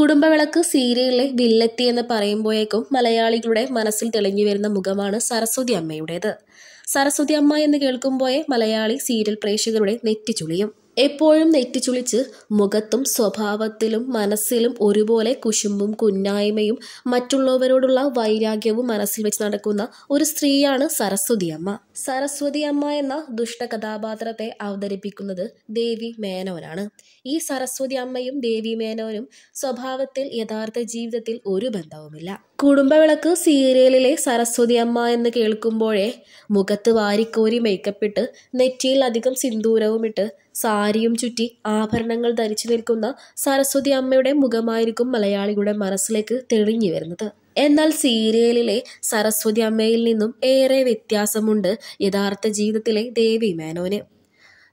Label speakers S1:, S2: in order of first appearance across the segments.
S1: കുടുംബവിളക്ക് സീരിയലിലെ വില്ലത്തി എന്ന് പറയുമ്പോഴേക്കും മലയാളികളുടെ മനസ്സിൽ തെളിഞ്ഞു വരുന്ന മുഖമാണ് സരസ്വതി അമ്മയുടേത്. സരസ്വതി അമ്മ എന്ന് കേൾക്കുമ്പോഴേ മലയാളി സീരിയൽ പ്രേക്ഷകരുടെ നെറ്റിച്ചുളിയും എപ്പോഴും നെറ്റിച്ചുളിച്ച് മുഖത്തും സ്വഭാവത്തിലും മനസ്സിലും ഒരുപോലെ കുശുമ്പും കുന്നായ്മയും മറ്റുള്ളവരോടുള്ള വൈരാഗ്യവും മനസ്സിൽ വെച്ച് നടക്കുന്ന ഒരു സ്ത്രീയാണ് സരസ്വതി അമ്മ. സരസ്വതി അമ്മ എന്ന ദുഷ്ട കഥാപാത്രത്തെ അവതരിപ്പിക്കുന്നത് ദേവി മേനോനാണ്. ഈ സരസ്വതി അമ്മയും ദേവി മേനോനും സ്വഭാവത്തിൽ യഥാർത്ഥ ജീവിതത്തിൽ ഒരു ബന്ധവുമില്ല. കുടുംബവിളക്ക് സീരിയലിലെ സരസ്വതി അമ്മ എന്ന് കേൾക്കുമ്പോഴേ മുഖത്ത് വാരിക്കോരി മേക്കപ്പിട്ട് നെറ്റിയിൽ അധികം സിന്ദൂരവും ഇട്ട് സാരിയും ചുറ്റി ആഭരണങ്ങൾ ധരിച്ചു നിൽക്കുന്ന സരസ്വതി അമ്മയുടെ മുഖമായിരിക്കും മലയാളികളുടെ മനസ്സിലേക്ക് തെളിഞ്ഞു വരുന്നത്. എന്നാൽ സീരിയലിലെ സരസ്വതി അമ്മയിൽ നിന്നും ഏറെ വ്യത്യാസമുണ്ട് യഥാർത്ഥ ജീവിതത്തിലെ ദേവി മേനോന്.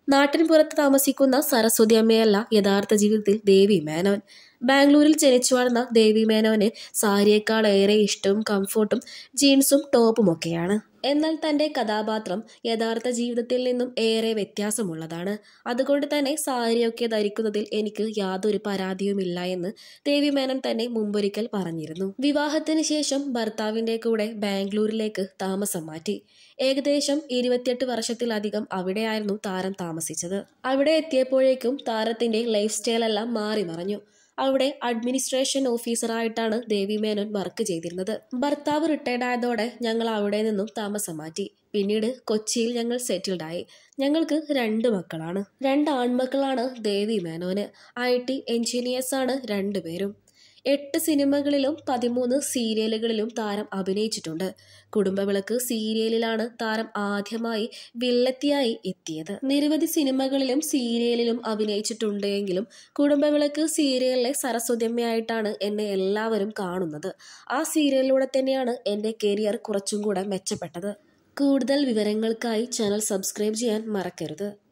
S1: നാട്ടിൻ പുറത്ത് താമസിക്കുന്ന സരസ്വതി അമ്മയല്ല യഥാർത്ഥ ജീവിതത്തിൽ ദേവി മേനോൻ. ബാംഗ്ലൂരിൽ ജനിച്ചു വളർന്ന ദേവി മേനോന് സാരിയേക്കാൾ ഏറെ ഇഷ്ടവും കംഫോർട്ടും ജീൻസും ടോപ്പും ഒക്കെയാണ്. എന്നാൽ തന്റെ കഥാപാത്രം യഥാർത്ഥ ജീവിതത്തിൽ നിന്നും ഏറെ വ്യത്യാസമുള്ളതാണ്. അതുകൊണ്ട് തന്നെ സാരിയൊക്കെ ധരിക്കുന്നതിൽ എനിക്ക് യാതൊരു പരാതിയുമില്ല എന്ന് ദേവി മേനോൻ തന്നെ മുമ്പൊരിക്കൽ പറഞ്ഞിരുന്നു. വിവാഹത്തിന് ശേഷം ഭർത്താവിന്റെ കൂടെ ബാംഗ്ലൂരിലേക്ക് താമസം മാറ്റി. ഏകദേശം ഇരുപത്തിയെട്ട് വർഷത്തിലധികം അവിടെയായിരുന്നു താരം താമസിച്ചത്. അവിടെ എത്തിയപ്പോഴേക്കും താരത്തിന്റെ ലൈഫ് സ്റ്റൈലെല്ലാം മാറി മറഞ്ഞു. അവിടെ അഡ്മിനിസ്ട്രേഷൻ ഓഫീസറായിട്ടാണ് ദേവി മേനോൻ വർക്ക് ചെയ്തിരുന്നത്. ഭർത്താവ് റിട്ടയർഡ് ആയതോടെ ഞങ്ങൾ അവിടെ നിന്നും താമസം മാറ്റി. പിന്നീട് കൊച്ചിയിൽ ഞങ്ങൾ സെറ്റിൽഡ് ആയി. ഞങ്ങൾക്ക് രണ്ട് മക്കളാണ്. രണ്ട് ആൺമക്കളാണ് ദേവി മേനോന്. ഐ ടി എഞ്ചിനീയേഴ്സാണ് രണ്ടുപേരും എട്ട് സിനിമകളിലും പതിമൂന്ന് സീരിയലുകളിലും താരം അഭിനയിച്ചിട്ടുണ്ട്. കുടുംബവിളക്ക് സീരിയലിലാണ് താരം ആദ്യമായി വില്ലത്തിയായി എത്തിയത്. നിരവധി സിനിമകളിലും സീരിയലിലും അഭിനയിച്ചിട്ടുണ്ടെങ്കിലും കുടുംബവിളക്ക് സീരിയലിലെ സരസ്വതിയമ്മയായിട്ടാണ് എന്നെ എല്ലാവരും കാണുന്നത്. ആ സീരിയലിലൂടെ തന്നെയാണ് എന്റെ കരിയർ കുറച്ചും കൂടെ മെച്ചപ്പെട്ടത്. കൂടുതൽ വിവരങ്ങൾക്കായി ചാനൽ സബ്സ്ക്രൈബ് ചെയ്യാൻ മറക്കരുത്.